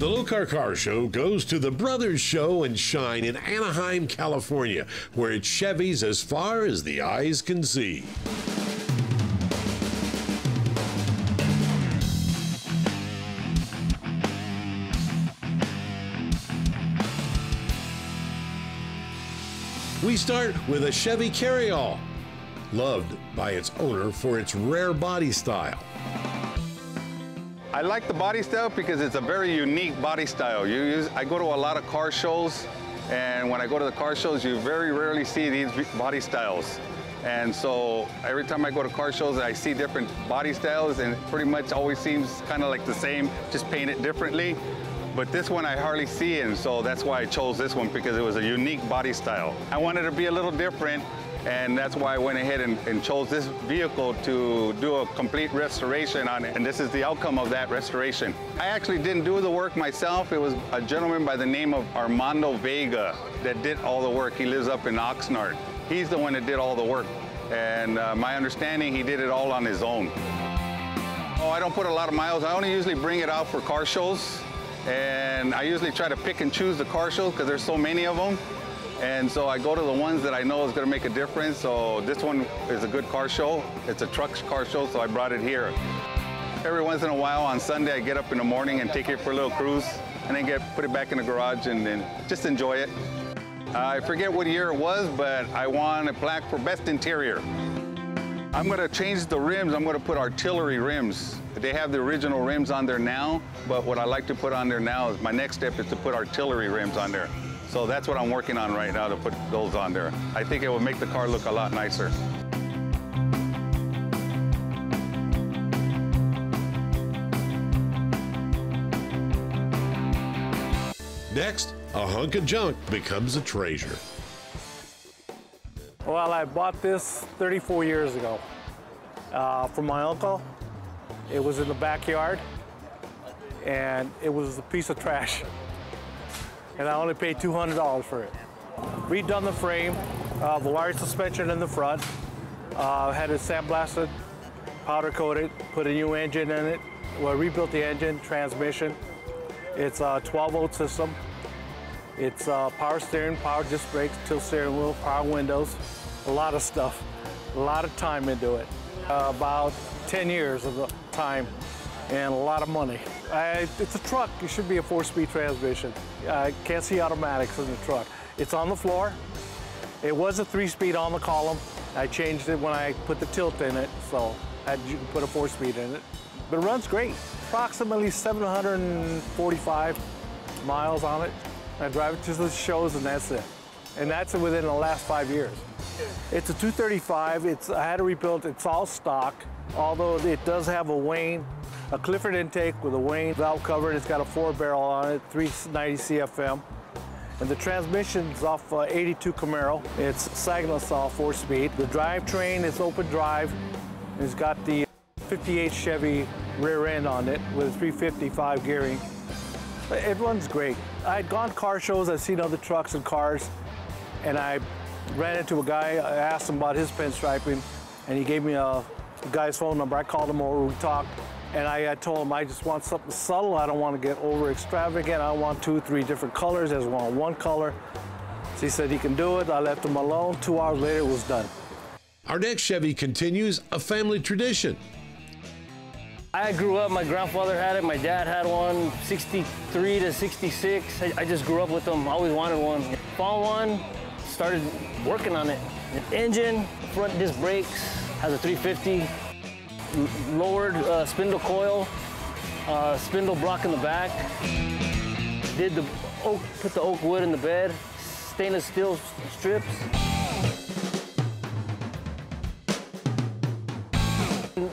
The Lokar Car Show goes to the Brothers Show and Shine in Anaheim, California, where it's Chevys as far as the eyes can see. We start with a Chevy Carryall, loved by its owner for its rare body style. I like the body style because it's a very unique body style. You use, I go to a lot of car shows, and when I go to the car shows, you very rarely see these body styles. And so every time I go to car shows, I see different body styles, and it pretty much always seems kind of like the same, just painted differently. But this one I hardly see, and so that's why I chose this one because it was a unique body style. I wanted to be a little different, and that's why I went ahead and, and, chose this vehicle to do a complete restoration on it, and this is the outcome of that restoration. I actually didn't do the work myself. It was a gentleman by the name of Armando Vega that did all the work. He lives up in Oxnard. He's the one that did all the work, and uh, my understanding, he did it all on his own. Oh, I don't put a lot of miles. I only usually bring it out for car shows and I usually try to pick and choose the car shows because there's so many of them. And so I go to the ones that I know is going to make a difference. So this one is a good car show. It's a truck car show, so I brought it here. Every once in a while on Sunday, I get up in the morning and take it for a little cruise and then get put it back in the garage and then just enjoy it. I forget what year it was, but I won a plaque for best interior. I'm gonna change the rims. I'm gonna put artillery rims. They have the original rims on there now, but what I like to put on there now is my next step is to put artillery rims on there. So that's what I'm working on right now to put those on there. I think it will make the car look a lot nicer. Next, a hunk of junk becomes a treasure. Well, I bought this 34 years ago uh, from my uncle. It was in the backyard, and it was a piece of trash. And I only paid $200 for it. Redone the frame, uh, the wire suspension in the front, uh, had it sandblasted, powder coated, put a new engine in it. Well, rebuilt the engine, transmission. It's a 12 volt system. It's uh, power steering, power disc brakes, tilt steering wheel, power windows, a lot of stuff, a lot of time into it. Uh, about 10 years of the time and a lot of money. I, it's a truck, it should be a four-speed transmission. I can't see automatics in the truck. It's on the floor. It was a three-speed on the column. I changed it when I put the tilt in it, so I had put a four-speed in it. But it runs great. Approximately 745 miles on it. I drive it to the shows and that's it. And that's within the last five years. It's a 235. It's, I had it rebuilt. It's all stock, although it does have a Wayne, a Clifford intake with a Wayne valve cover. It's got a four barrel on it, 390 CFM. And the transmission's off uh, 82 Camaro. It's Saginaw four speed. The drivetrain is open drive. It's got the 58 Chevy rear end on it with 355 gearing. It runs great. I'd gone car shows, I'd seen other trucks and cars, and I ran into a guy, I asked him about his pinstriping, and he gave me a, guy's phone number. I called him over, we talked, and I, I told him I just want something subtle. I don't want to get over extravagant. I want two, three different colors. I just want one color. So he said he can do it. I left him alone. Two hours later, it was done. Our next Chevy continues a family tradition. I grew up, my grandfather had it, my dad had one, 63 to 66. I, I just grew up with them, always wanted one. Found one, started working on it. The engine, front disc brakes, has a 350, lowered uh, spindle coil, uh, spindle block in the back. Did the oak, put the oak wood in the bed, stainless steel strips.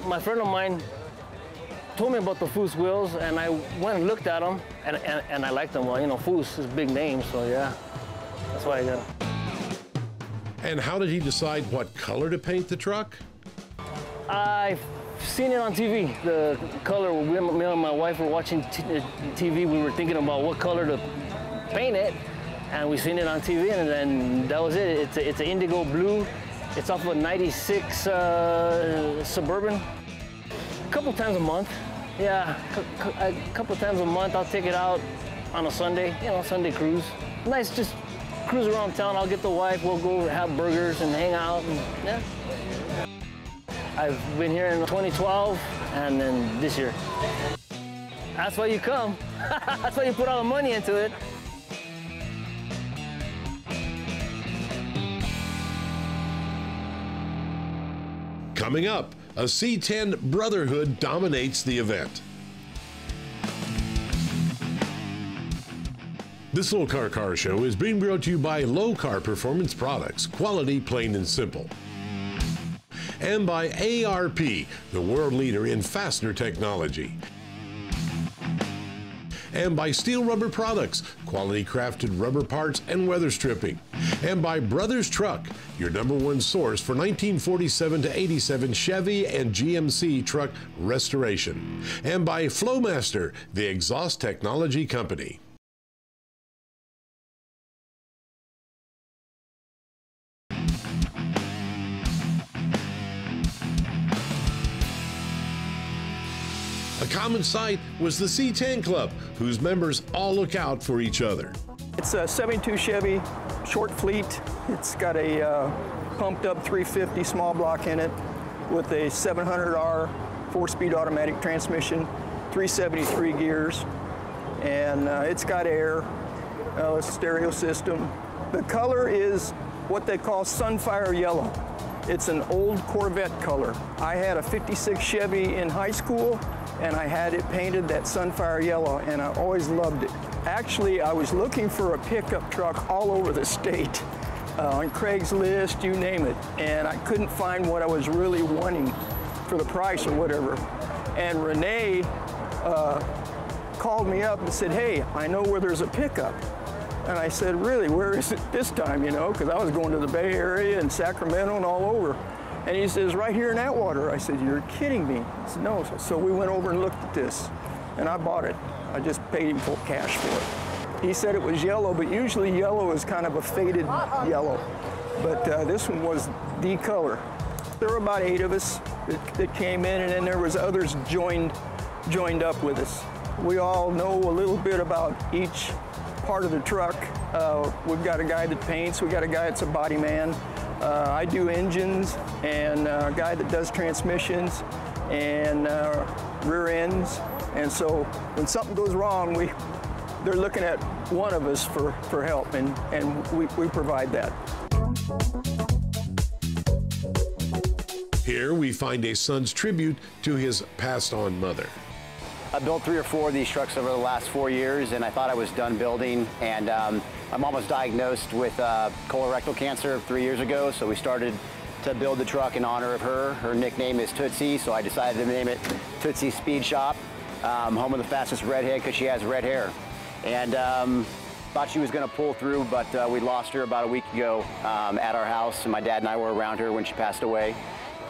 My friend of mine told me about the Foose wheels, and I went and looked at them, and, and, and I liked them. Well, you know, Foose is a big name, so yeah, that's why I got them. And how did he decide what color to paint the truck? I've seen it on TV, the color. Me and my wife were watching TV. Uh, we were thinking about what color to paint it, and we seen it on TV, and then that was it. It's, it's an indigo blue. It's off of a 96 uh, Suburban. A couple times a month, Yeah, a couple times a month I'll take it out on a Sunday, you know, Sunday cruise. Nice, just cruise around town. I'll get the wife, we'll go have burgers and hang out. And, yeah. I've been here in 2012 and then this year. That's why you come. That's why you put all the money into it. Coming up, a C10 Brotherhood dominates the event. This Lokar Car Show is being brought to you by Lokar Performance Products, quality plain and simple. And by ARP, the world leader in fastener technology. And by Steele Rubber Products, quality crafted rubber parts and weather stripping. And by Brothers Truck, your number one source for 1947 to 87 Chevy and GMC truck restoration. And by Flowmaster, the exhaust technology company. Common sight was the C10 Club, whose members all look out for each other. It's a 72 Chevy short fleet. It's got a uh, pumped up 350 small block in it with a 700R four-speed automatic transmission, 373 gears, and uh, it's got air, uh, a stereo system. The color is what they call sunfire yellow. It's an old Corvette color. I had a 56 Chevy in high school and I had it painted that sunfire yellow and I always loved it. Actually, I was looking for a pickup truck all over the state, uh, on Craigslist, you name it, and I couldn't find what I was really wanting for the price or whatever. And Renee uh, called me up and said, hey, I know where there's a pickup. And I said, really, where is it this time, you know, because I was going to the Bay Area and Sacramento and all over. And he says, right here in Atwater. I said, you're kidding me. He said, no. So we went over and looked at this, and I bought it. I just paid him full cash for it. He said it was yellow, but usually yellow is kind of a faded yellow. But uh, this one was the color. There were about eight of us that, that came in, and then there was others joined, joined up with us. We all know a little bit about each part of the truck. Uh, we've got a guy that paints, we've got a guy that's a body man. Uh, I do engines and a guy that does transmissions and uh, rear ends. And so when something goes wrong, we, they're looking at one of us for, for help and, and we, we provide that. Here we find a son's tribute to his passed on mother. I built three or four of these trucks over the last four years, and I thought I was done building. And um, I'm almost diagnosed with uh, colorectal cancer three years ago, so we started to build the truck in honor of her. Her nickname is Tootsie, so I decided to name it Tootsie Speed Shop, um, home of the fastest redhead because she has red hair. And um, thought she was going to pull through, but uh, we lost her about a week ago um, at our house, and my dad and I were around her when she passed away.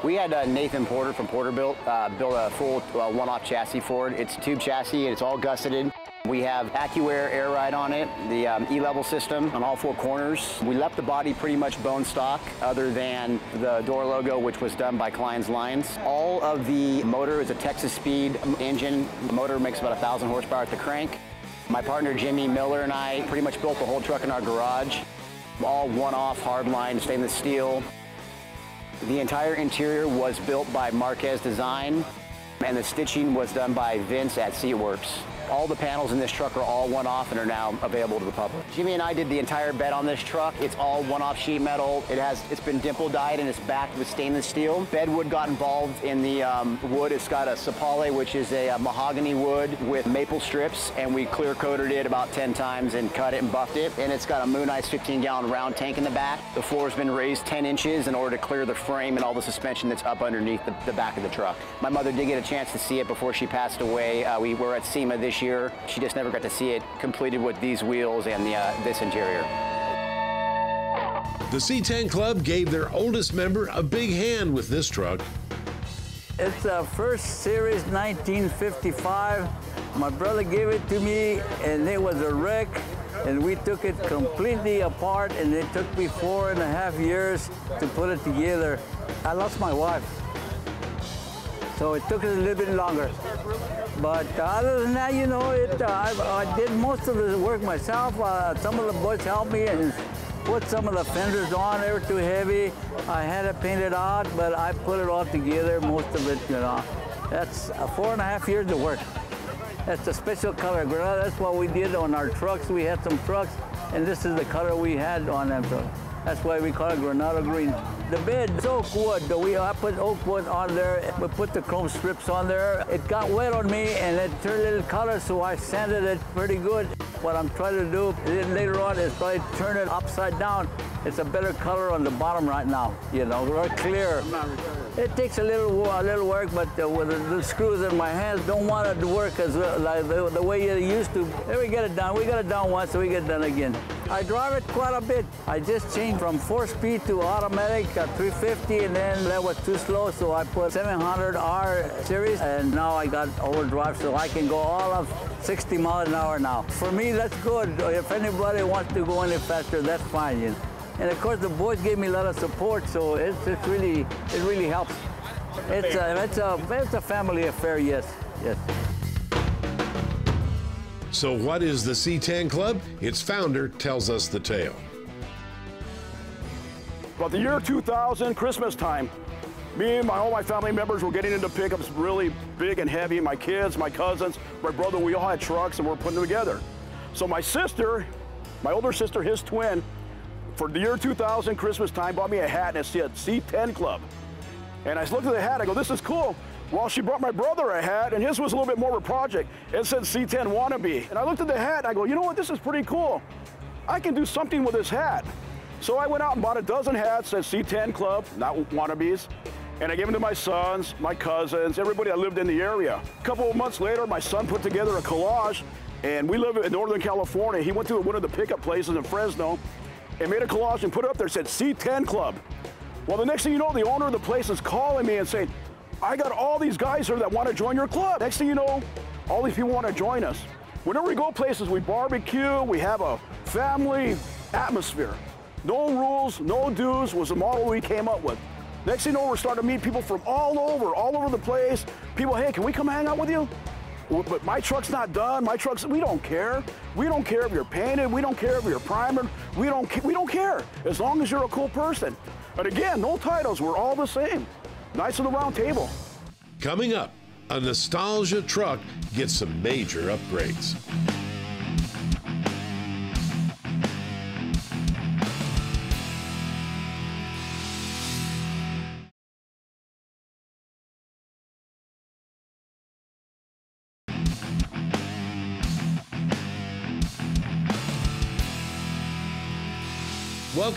We had uh, Nathan Porter from Porterbuilt uh, build a full uh, one-off chassis for it. It's tube chassis and it's all gusseted. We have AccuAir air ride on it, the um, E-level system on all four corners. We left the body pretty much bone stock other than the door logo, which was done by Klein's Lines. All of the motor is a Texas Speed engine. The motor makes about 1,000 horsepower at the crank. My partner Jimmy Miller and I pretty much built the whole truck in our garage. All one-off hardline stainless steel. The entire interior was built by Marquez Design, and the stitching was done by Vince at Seatworks. All the panels in this truck are all one-off and are now available to the public. Jimmy and I did the entire bed on this truck. It's all one-off sheet metal. It has, it's been dimple dyed and it's backed with stainless steel. Bedwood got involved in the um, wood. It's got a sapele, which is a, a, mahogany wood with maple strips, and we clear coated it about 10 times and cut it and buffed it. And it's got a Moon Ice 15 gallon round tank in the back. The floor's been raised 10 inches in order to clear the frame and all the suspension that's up underneath the, the back of the truck. My mother did get a chance to see it before she passed away. Uh, we were at SEMA this year. She just never got to see it completed with these wheels and the, uh, this interior. The C10 Club gave their oldest member a big hand with this truck. It's a first series 1955. My brother gave it to me and it was a wreck and we took it completely apart and it took me four and a half years to put it together. I lost my wife. So it took us a little bit longer. But other than that, you know, it, uh, I, I, did most of the work myself. Uh, some of the boys helped me and put some of the fenders on. They were too heavy. I had it painted out, but I put it all together, most of it, you know. That's four and a half years of work. That's a special color. That's what we did on our trucks. We had some trucks, and this is the color we had on them. So that's why we call it Granada green. The bed is oak wood. We I put oak wood on there. We put the chrome strips on there. It got wet on me and it turned a little color, so I sanded it pretty good. What I'm trying to do later on is probably turn it upside down. It's a better color on the bottom right now, you know, right clear. It takes a little a little work, but with the, the, screws in my hands, don't want it to work as like the, the, way you used to. Then we get it done. We got it done once, so we get it done again. I drive it quite a bit. I just changed from four-speed to automatic uh, at 350, and then that was too slow, so I put 700R series, and now I got overdrive, so I can go all of 60 miles an hour now. For me, that's good. If anybody wants to go any faster, that's fine. You know? And of course, the boys gave me a lot of support, so it's, it's really, it really helps. It's a, it's, a, it's a family affair, yes, yes. So what is the C10 Club? Its founder tells us the tale. About the year 2000, Christmas time, me and my, all my family members were getting into pickups really big and heavy. My kids, my cousins, my brother, we all had trucks and we are putting them together. So my sister, my older sister, his twin, for the year 2000 Christmas time, bought me a hat and it said C10 Club. And I looked at the hat, I go, this is cool. Well, she brought my brother a hat, and his was a little bit more of a project. It said C10 Wannabe. And I looked at the hat, and I go, you know what, this is pretty cool. I can do something with this hat. So I went out and bought a dozen hats that C10 Club, not wannabes, and I gave them to my sons, my cousins, everybody that lived in the area. A couple of months later, my son put together a collage, and we live in Northern California. He went to one of the pickup places in Fresno and made a collage and put it up there, said C10 Club. Well, the next thing you know, the owner of the place is calling me and saying, I got all these guys here that want to join your club. Next thing you know, all these people want to join us. Whenever we go places, we barbecue, we have a family atmosphere. No rules, no dues was the model we came up with. Next thing you know, we're starting to meet people from all over, all over the place. People, hey, can we come hang out with you? But my truck's not done. My truck's, we don't care. We don't care if you're painted. We don't care if you're primered. We don't, we don't care as long as you're a cool person. And again, no titles. We're all the same. Nice the round table. Coming up, a nostalgia truck gets some major upgrades.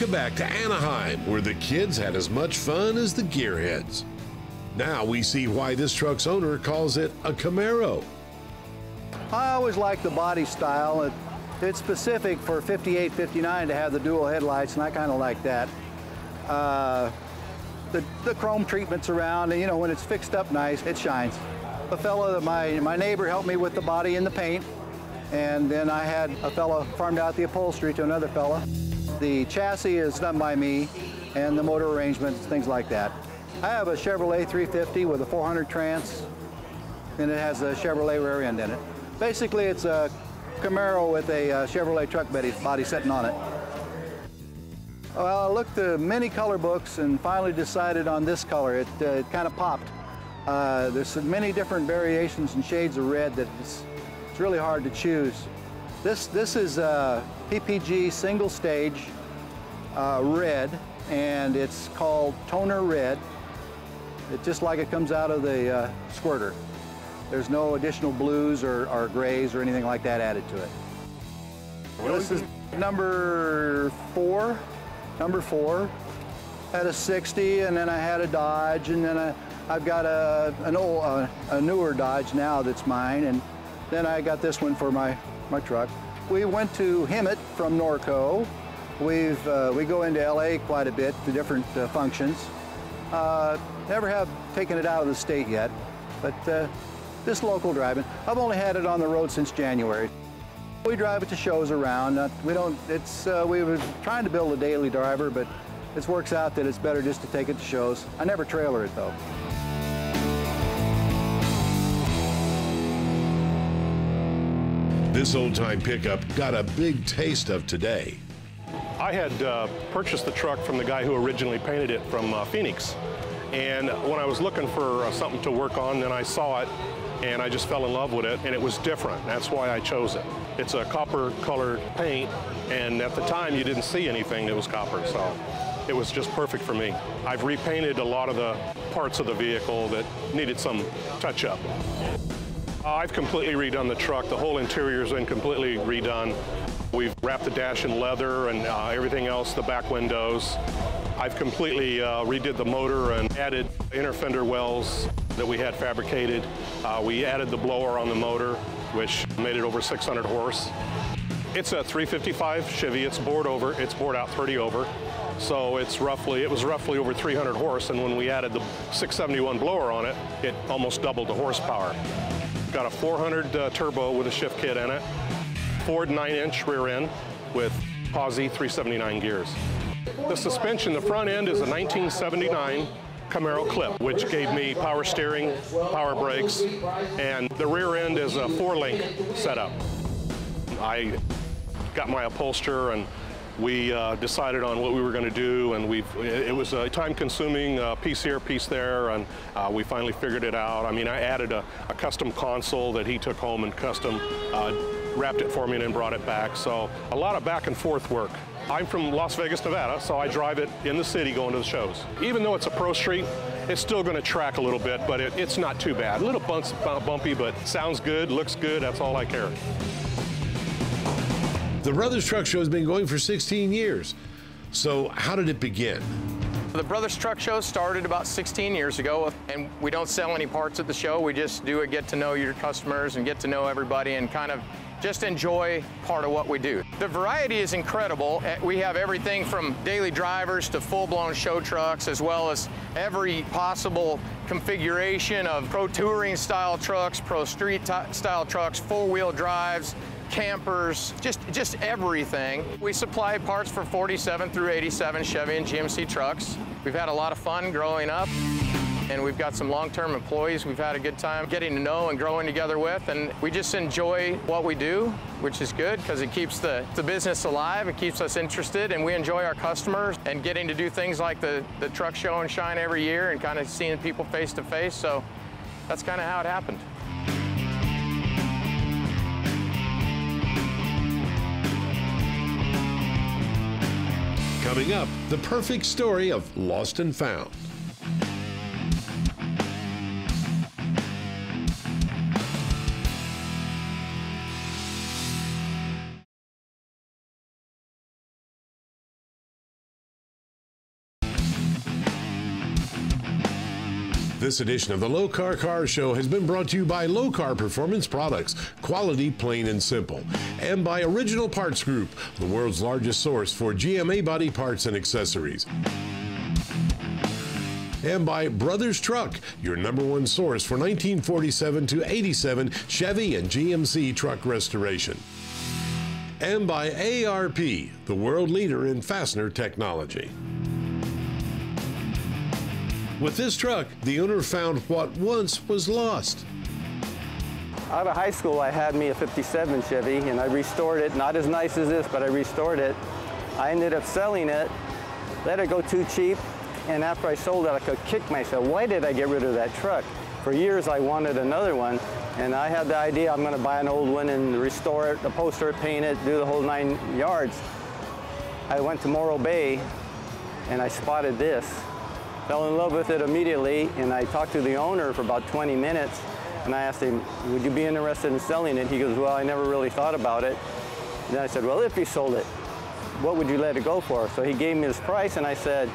Welcome back to Anaheim, where the kids had as much fun as the gearheads. Now we see why this truck's owner calls it a Camaro. I always like the body style. It, it's specific for 58, 59 to have the dual headlights, and I kind of like that. Uh, the, the chrome treatments around, and you know, when it's fixed up nice, it shines. A fellow, that my, my neighbor helped me with the body and the paint, and then I had a fellow farmed out the upholstery to another fellow. The chassis is done by me and the motor arrangements, things like that. I have a Chevrolet 350 with a 400 trans and it has a Chevrolet rear end in it. Basically, it's a Camaro with a uh, Chevrolet truck body, body sitting on it. Well, I looked at many color books and finally decided on this color. It, uh, it kind of popped. Uh, there's many different variations and shades of red that it's, it's really hard to choose. This, this is a PPG single stage uh, red, and it's called Toner Red. It's just like it comes out of the uh, squirter. There's no additional blues or, or, grays or anything like that added to it. This is number four. Number four. Had a 60, and then I had a Dodge, and then I, I've got a, an old, uh, a newer Dodge now that's mine, and then I got this one for my my truck. We went to Hemet from Norco. We've, uh, we go into LA quite a bit to different uh, functions. Uh, never have taken it out of the state yet, but uh, this local driving. I've only had it on the road since January. We drive it to shows around. we don't, it's, uh, we were trying to build a daily driver, but it works out that it's better just to take it to shows. I never trailer it though. This old time pickup got a big taste of today. I had uh, purchased the truck from the guy who originally painted it from uh, Phoenix. And when I was looking for uh, something to work on, then I saw it and I just fell in love with it and it was different. That's why I chose it. It's a copper colored paint and at the time you didn't see anything that was copper, so it was just perfect for me. I've repainted a lot of the parts of the vehicle that needed some touch up. I've completely redone the truck. The whole interior's been completely redone. We've wrapped the dash in leather and uh, everything else, the back windows. I've completely uh, redid the motor and added inner fender wells that we had fabricated. Uh, we added the blower on the motor, which made it over 600 horse. It's a 355 Chevy. It's bored over. It's bored out 30 over. So it's roughly, it was roughly over 300 horse. And when we added the 671 blower on it, it almost doubled the horsepower. Got a 400 uh, turbo with a shift kit in it. Ford 9-inch rear end with Posi 379 gears. The suspension, the front end is a 1979 Camaro Clip, which gave me power steering, power brakes, and the rear end is a four-link setup. I got my upholster and we uh, decided on what we were going to do, and we it was a time-consuming uh, piece here, piece there, and uh, we finally figured it out. I mean, I added a, a custom console that he took home and custom uh, wrapped it for me and then brought it back. So a lot of back and forth work. I'm from Las Vegas, Nevada, so I drive it in the city going to the shows. Even though it's a pro street, it's still going to track a little bit, but it, it's not too bad. A little bumps, bumpy, but sounds good, looks good, that's all I care. The Brothers Truck Show has been going for 16 years. So, how did it begin? The Brothers Truck Show started about 16 years ago, and we don't sell any parts at the show. We just do a get to know your customers and get to know everybody and kind of just enjoy part of what we do. The variety is incredible. Eh, we have everything from daily drivers to full-blown show trucks, as well as every possible configuration of pro touring style trucks, pro street style trucks, four-wheel drives, campers, just, just everything. We supply parts for 47 through 87 Chevy and GMC trucks. We've had a lot of fun growing up and we've got some long-term employees we've had a good time getting to know and growing together with and we just enjoy what we do which is good because it keeps the, the business alive it keeps us interested and we enjoy our customers and getting to do things like the, the truck show and shine every year and kind of seeing people face to face so that's kind of how it happened Coming up, the perfect story of Lost and Found. This edition of the Lokar Car Show has been brought to you by Lokar Performance Products, quality plain and simple, and by Original Parts Group, the world's largest source for GMA body parts and accessories. And by Brothers Truck, your number one source for 1947 to 87 Chevy and GMC truck restoration. And by ARP, the world leader in fastener technology. With this truck, the owner found what once was lost. Out of high school, I had me a 57 Chevy, and I restored it. Not as nice as this, but I restored it. I ended up selling it, let it go too cheap, and after I sold it, I could kick myself. Why did I get rid of that truck? For years, I wanted another one, and I had the idea I'm going to buy an old one and restore it, upholster it, paint it, do the whole nine yards. I went to Morro Bay, and I spotted this, Fell in love with it immediately, and I talked to the owner for about 20 minutes, and I asked him, would you be interested in selling it? He goes, well, I never really thought about it. And then I said, well, if you sold it, what would you let it go for? So he gave me his price, and I said,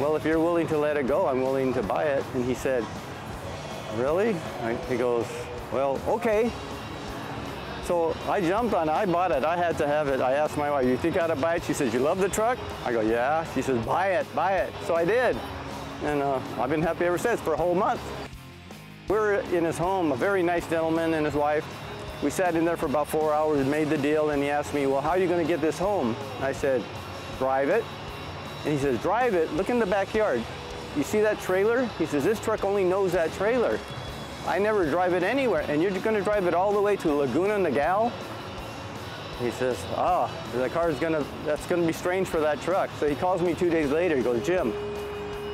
well, if you're willing to let it go, I'm willing to buy it. And he said, really? He goes, well, okay. So I jumped on it, I bought it, I had to have it. I asked my wife, you think I ought to buy it? She says, you love the truck? I go, yeah. She says, buy it, buy it. So I did. And uh, I've been happy ever since for a whole month. We were in his home, a very nice gentleman and his wife. We sat in there for about four hours, made the deal, and he asked me, well, how are you going to get this home? I said, drive it. And he says, drive it? Look in the backyard. You see that trailer? He says, this truck only knows that trailer. I never drive it anywhere, and you're going to drive it all the way to Laguna Niguel? He says, oh, the car's gonna, that's gonna be strange for that truck. So he calls me two days later, he goes, Jim,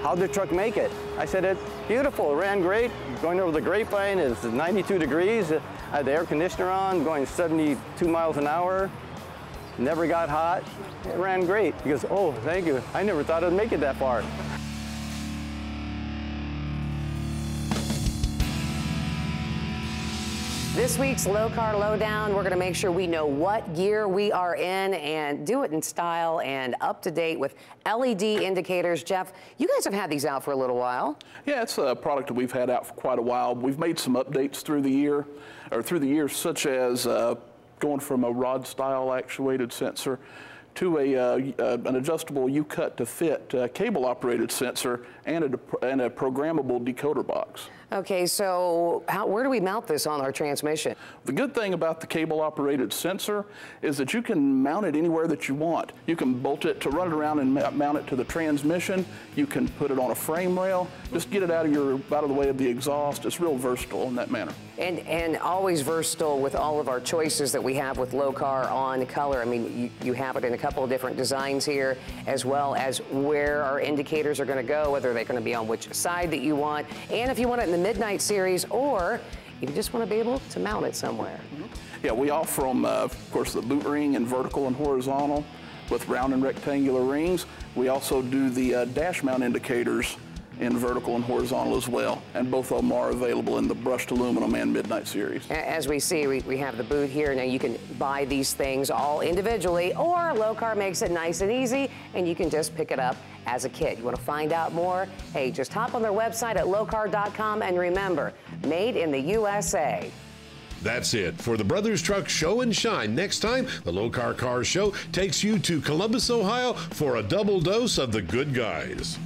how'd the truck make it? I said, it's beautiful, it ran great. Going over the grapevine, it's 92 degrees. I had the air conditioner on, going 72 miles an hour. Never got hot, it ran great. He goes, oh, thank you. I never thought I'd make it that far. This week's Lokar Lowdown, we're going to make sure we know what gear we are in and do it in style and up to date with LED indicators. Jeff, you guys have had these out for a little while. Yeah, it's a product that we've had out for quite a while. We've made some updates through the year, or through the years, such as uh, going from a rod style actuated sensor to a, uh, uh, an adjustable U-cut to fit uh, cable operated sensor and a, and a programmable decoder box. Okay, so how, where do we mount this on our transmission? The good thing about the cable operated sensor is that you can mount it anywhere that you want. You can bolt it to run it around and mount it to the transmission. You can put it on a frame rail. Just get it out of your out of the way of the exhaust. It's real versatile in that manner. And and always versatile with all of our choices that we have with Lokar on color. I mean, you, you have it in a couple of different designs here, as well as where our indicators are going to go, whether they're going to be on which side that you want, and if you want it in the midnight series, or if you just want to be able to mount it somewhere. Yeah, we offer them, uh, of course, the boot ring in vertical and horizontal with round and rectangular rings. We also do the uh, dash mount indicators in vertical and horizontal as well. And both of them are available in the brushed aluminum and midnight series. As we see, we, we have the boot here. Now you can buy these things all individually or Lokar makes it nice and easy and you can just pick it up as a kit. You want to find out more? Hey, just hop on their website at lokar.com and remember, made in the USA. That's it for the Brothers Truck Show and Shine. Next time, the Lokar Cars Show takes you to Columbus, Ohio for a double dose of the good guys.